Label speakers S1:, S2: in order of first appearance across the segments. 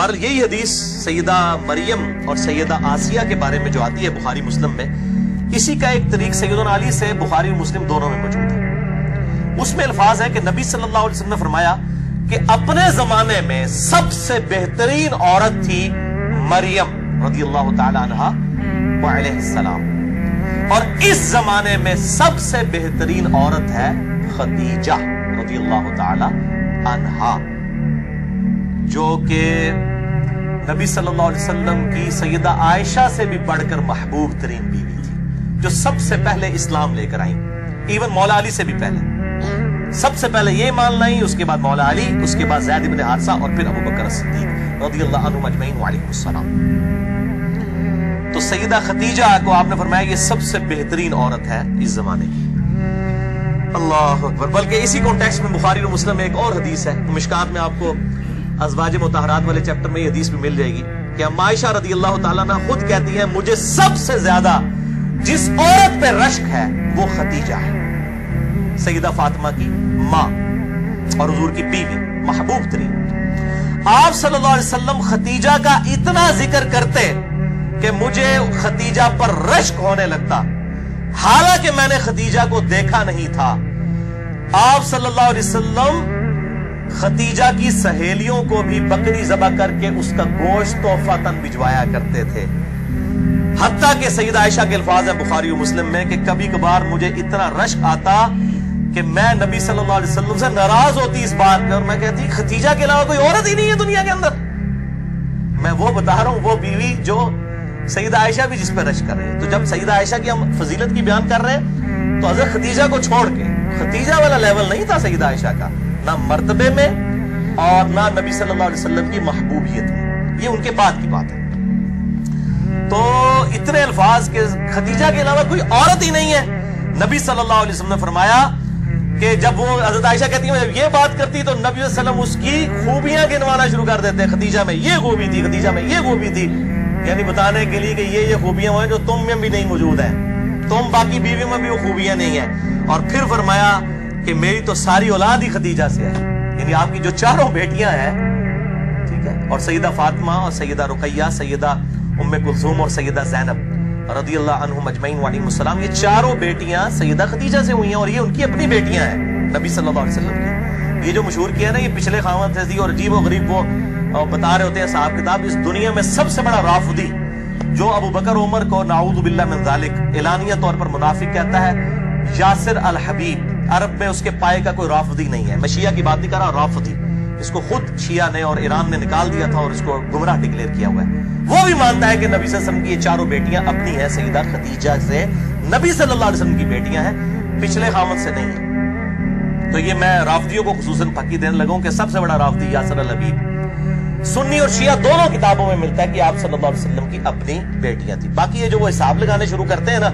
S1: पर यही हदीस सैदा मरियम और सैदा आसिया के बारे में जो आती है बुखारी मुस्लिम में, इसी का एक तरीक सैदन अली से बुखारी और मुस्लिम दोनों में मौजूद है। उसमें अल्फाज है कि नबी सल्लल्लाहु अलैहि वसल्लम ने फरमाया कि अपने जमाने में सबसे बेहतरीन औरत थी मरियम तलाम और इस जमाने में सबसे बेहतरीन औरत है खदीजा रदी अल्लाह तहा जो कि नबी सल्लल्लाहु अलैहि वसल्लम की सैयदा आयशा से भी बढ़कर महबूब तरीन बीवी थी, जो सबसे पहले इस्लाम लेकर आई इवन मौला अली से भी पहले। सबसे पहले ये मान लाई, उसके बाद मौला अली, उसके बाद जैद इब्न हादसा और फिर अबू बकर सिद्दीक रज़ी अल्लाह सलाम तो सैयदा खतीजा को आपने फरमाया, ये सबसे बेहतरीन औरत है इस जमाने की। अल्लाह अकबर। बल्कि इसी कॉन्टेक्स्ट में बुखारी और मुस्लिम में एक और हदीस है, मिशकात में आपको अजवाज मुताहरात वाले चैप्टर में हदीस भी मिल जाएगी कि मायशा रदी अल्लाह तला खुद कहती है, मुझे सबसे ज़्यादा जिस औरत पे रश्क है, वो खतीजा है। सईदा फातिमा की माँ और हजूर की बीवी, महबूब तरीन। आप सल्लल्लाहु अलैहि वसल्लम खतीजा का इतना ज़िक्र करते कि मुझे खतीजा पर रश्क होने लगता। हालाँकि मैंने खतीजा को देखा नहीं था। आप सल्लल्लाहु अलैहि वसल्लम खतीजा की सहेलियों को भी बकरी जबा करके उसका गोश्त तोहफा तन भिजवाया करते थे। हत्या के सईद आयशा के अल्फाज है बुखारी मुस्लिम में कि कभी कभार मुझे इतना रश्क आता कि मैं नबी सल्लल्लाहु अलैहि वसल्लम से नाराज़ होती इस बात पर मैं कहती खतीजा के अलावा कोई औरत ही नहीं है दुनिया के अंदर। मैं वो बता रहा हूँ, वो बीवी जो सईद आयशा भी जिस पर रश कर रहे हैं। तो जब सईद आयशा की हम फजीलत की बयान कर रहे हैं तो हज़रत खतीजा को छोड़ के खतीजा वाला लेवल नहीं था सईद आयशा का। ना मर्तबे में और ना नबी सल्लल्लाहु अलैहि वसल्लम की महबूबियत में। ये उनके बाद की बात है। तो इतने अल्फाज के खतीजा के अलावा कोई औरत ही नहीं है। नबी सल्लल्लाहु अलैहि वसल्लम ने फरमाया कि जब वो हज़रत आयशा कहती है जब ये बात करती तो नबी वसल्लम उसकी खूबियाँ गिनवाना शुरू कर देते खतीजा में ये खूबी थी खतीजा में ये खूबी थी। यानी बताने के लिए कि ये ये खूबियाँ हैं जो तुम में भी नहीं मौजूद है। तुम बाकी बीवी में भी वो खूबियाँ नहीं है। और फिर फरमाया कि मेरी तो सारी औलाद ही खदीजा से है। यानी आपकी जो चारों बेटियाँ हैं, ठीक है, और सईदा फातिमा और सैदा रुकैया सैदा उम्म कुलसूम और सैदा जैनब रदी अल्लाह अजमैन वालीम ये चारों बेटियाँ सैदा खदीजा से हुई हैं और ये उनकी अपनी बेटियाँ हैं, नबी सल्लल्लाहु अलैहि वसल्लम की। ये जो मशहूर किया ना, ये पिछले खामत थी और अजीब और गरीब वो बता रहे होते हैं साहब किताब इस दुनिया में सबसे बड़ा राफुदी, जो अबू बकर उमर को नाउदुबिल्ला मिन जालिक एलानिया तौर पर मुनाफिक कहता है, यासिर अल हबीब। अरब में उसके पाए का कोई राफदी नहीं है। मैं शिया की बात नहीं कर रहा, राफदी। इसको खुद शिया ने और ईरान ने निकाल दिया था और इसको गुमराह डिक्लेयर किया हुआ है। वो भी मानता है कि नबी वसल्लम की ये चारों बेटियाँ अपनी हैं, सईदा खदीजा से। नबी वसल्लम की बेटियाँ हैं, पिछले खामत से नहीं है। तो ये मैं राफदियों को खसूसन फकी देने लगा कि सबसे बड़ा राफदी यासर अल हबीब सुन्नी और शिया दोनों किताबों में मिलता है कि आप सल्लल्लाहु अलैहि वसल्लम की अपनी बेटियाँ थी। बाकी ये जो वो हिसाब लगाने शुरू करते हैं ना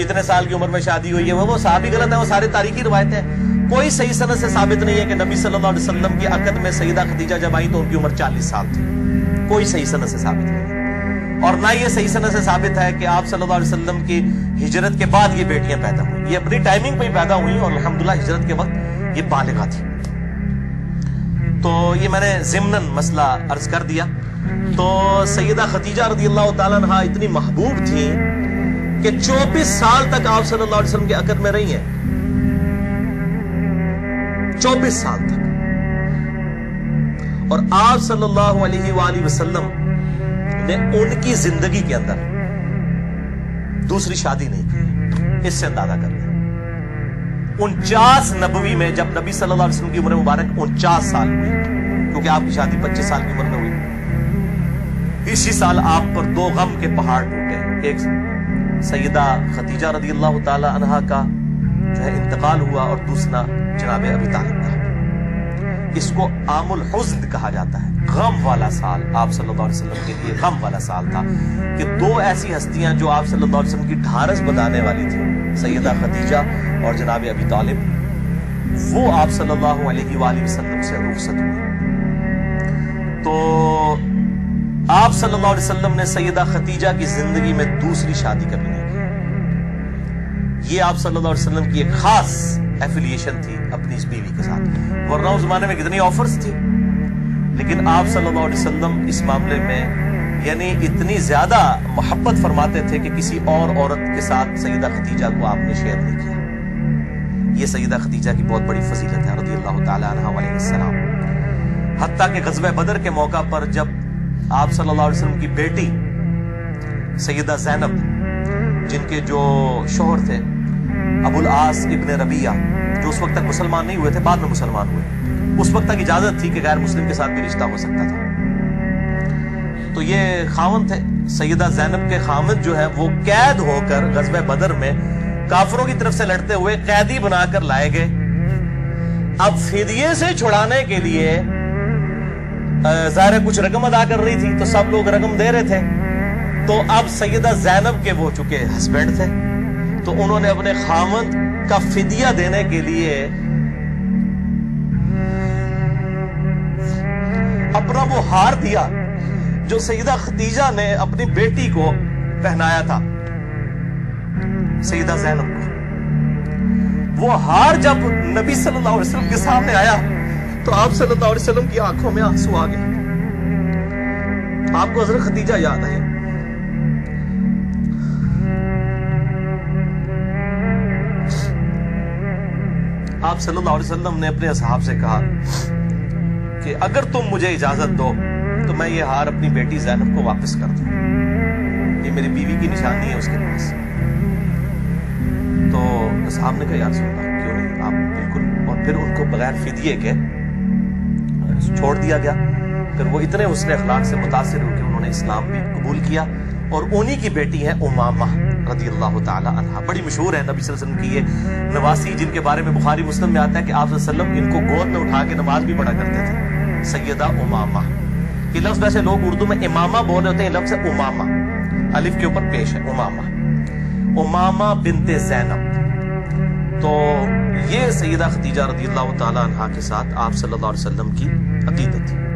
S1: इतने साल की उम्र में शादी हुई है, वो साहब गलत है, वो सारे तारीखी रवायत है। कोई सही सनत से साबित नहीं है कि नबी सल्लल्लाहु अलैहि वसल्लम की अकद में सईदा खदीजा जब आई तो उनकी उम्र चालीस साल थी। कोई सही सनत से साबित नहीं और ना ये सही सनत से साबित है कि आप सल्लल्लाहु अलैहि वसल्लम की हिजरत के बाद ये बेटियाँ पैदा हुई। ये अपनी टाइमिंग पे पैदा हुई और अलहमदुल्ला हिजरत के वक्त ये बालिगा थी। तो ये मैंने जिमनन मसला अर्ज़ कर दिया। तो सैदा खतीजा रदी अल्लाह तहा इतनी महबूब थी कि 24 साल तक आप सल्लल्लाहु अलैहि वसल्लम के अकद में रही हैं। 24 साल तक। और आप सल्लल्लाहु अलैहि वसल्लम ने उनकी ज़िंदगी के अंदर दूसरी शादी नहीं की, इससे अंदाज़ा कर लिया उनचास नबवी में जब नबी सल्लल्लाहु अलैहि वसल्लम की उम्र मुबारक उनचास साल हुई, क्योंकि आपकी शादी 25 साल की उम्र में हुई। इसी साल आप पर दो गम के पहाड़ टूटे, एक सैदा खतीजा रदी अल्लाह तहा का जो है इंतकाल हुआ और दूसरा जनाब अभी तालिब का। इसको आमुल हुज्न कहा जाता है। गम वाला साल आप सल्लल्लाहु अलैहि वसल्लम के लिए गम वाला साल था कि दो ऐसी हस्तियाँ जो आप सल्लल्लाहु अलैहि वसल्लम की ढारस बनाने वाली थी सैदा खतीजा और जनाब अभी तालिब, वो आप सल्लल्लाहु अलैहि वसल्लम से रुखसत हुई तो आप सल्लल्लाहु अलैहि वसल्लम ने सैयदा खतीजा की ज़िंदगी में दूसरी शादी कभी नहीं की ये आप सल्लल्लाहु अलैहि वसल्लम की एक खास एफिलिएशन थी अपनी इस बीवी के साथ। वरना उस जमाने में कितनी ऑफर्स थी? लेकिन आप सल्लल्लाहु अलैहि वसल्लम इस मामले में यानी इतनी ज़्यादा मोहब्बत फरमाते थे कि किसी और औरत के साथ सईदा खतीजा को आपने शेयर नहीं किया। ये सईदा खतीजा की बहुत बड़ी फजीलत है रज़ी अल्लाह तसलाम हती के गजब बदर के मौका पर जब आप सल्लल्लाहु अलैहि वसल्लम की बेटी सईदा जैनब, जिनके जो शोहर थे, अबुल आस इब्ने रबिया, जो उस वक्त तक मुसलमान नहीं हुए थे, बाद में मुसलमान हुए। उस वक्त तक इजाज़त थी कि गैर मुस्लिम के साथ भी रिश्ता हो सकता था। तो ये खावन थे, सैयदा जैनब के खामद जो है, वो कैद होकर गजब बदर में काफरों की तरफ़ से लड़ते हुए कैदी बनाकर लाए गए। अब फिदिये से छुड़ाने के लिए ज़ाहिर कुछ रकम अदा कर रही थी तो सब लोग रकम दे रहे थे। तो अब सैयदा जैनब के वो चुके हस्बैंड थे। तो उन्होंने अपने खामद का फिदिया देने के लिए अपना वो हार दिया, जो सईदा खतीजा ने अपनी बेटी को पहनाया था। सईदा जैनब को। वो हार जब नबी सल्लल्लाहु अलैहि वसल्लम के सामने आया तो आप सल्लल्लाहु अलैहि वसल्लम की आँखों में आँसू आ गए। आपको हज़रत खतीजा याद आई आप सल्लल्लाहु अलैहि वसल्लम ने अपने असहाब से कहा कि अगर तुम मुझे इजाज़त दो तो मैं ये हार अपनी बेटी जैनब को वापस कर दूँ। ये मेरी बीवी की निशानी है उसके पास। तो साहब ने कहा, यार सुनना क्यों नहीं? आप बिल्कुल और फिर उनको बगैर फिदिए के छोड़ दिया गया। फिर वो इतने उसने अखलाक से मुतासर हो कि उन्होंने इस्लाम भी कबूल किया, और उन्हीं की बेटी है उमामा रदी अल्लाह तहा बड़ी मशहूर है नबी वसल्लम की ये नवासी, जिनके बारे में बुखारी, मुस्लिम में आता है कि आप वसल्लम इनको गोद में उठा के नमाज़ भी पढ़ा करते थे। सैयदा उमामा। ये लफ्ज वैसे लोग उर्दू में इमामा बोल रहे होते हैं लफ्ज उमामा। अलिफ के ऊपर पेश है, उमामा। उमामा बिनते जैनब। तो ये सईदा खदीजा रदी अल्लाह तहा के साथ आप सल्लल्लाहु अलैहि वसल्लम की अकीदत थी।